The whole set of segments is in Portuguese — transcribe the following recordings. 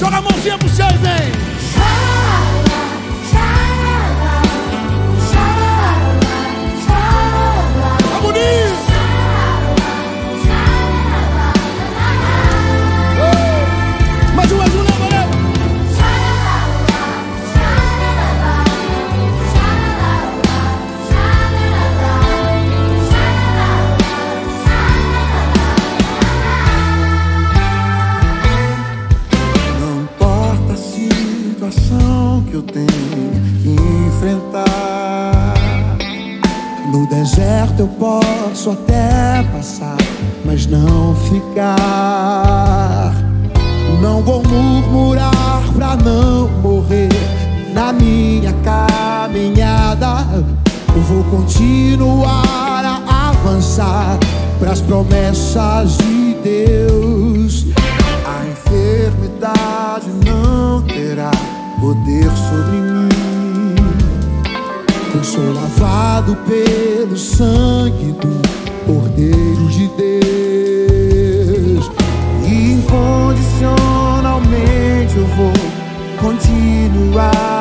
Joga a mãozinha pro céu e vem. Enfrentar. No deserto eu posso até passar, mas não ficar. Não vou murmurar pra não morrer na minha caminhada. Eu vou continuar a avançar pras promessas de Deus. A enfermidade não terá poder sobre mim. Eu sou lavado pelo sangue do Cordeiro de Deus. E incondicionalmente eu vou continuar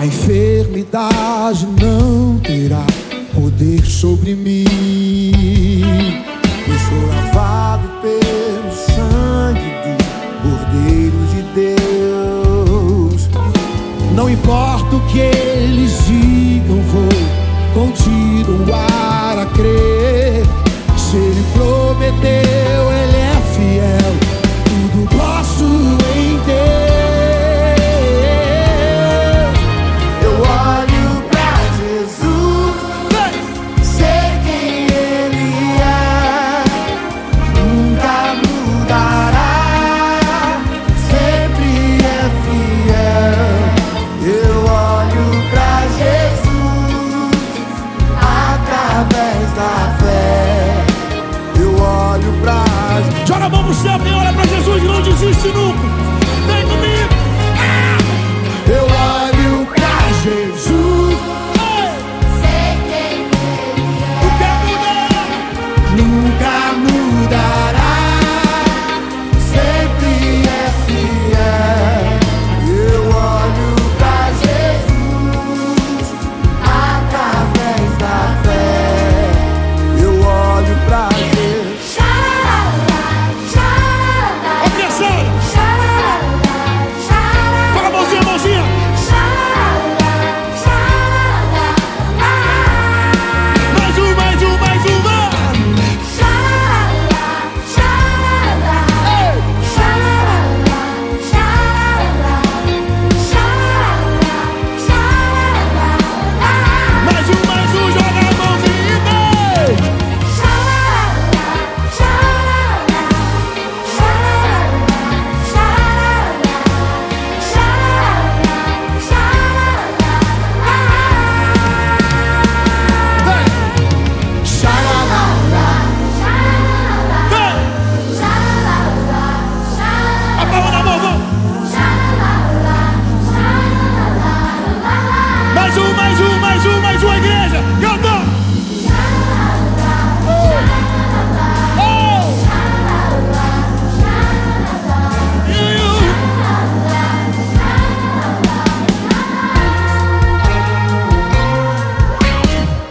A enfermidade não terá poder sobre mim. Eu sou lavado pelo sangue do Cordeiro de Deus. Não importa o que eles digam, vou continuar Mão pro céu, quem olha pra Jesus não desiste nunca.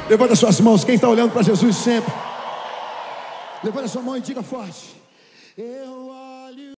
Levanta suas mãos, quem está olhando para Jesus sempre. Levanta sua mão e diga forte. Eu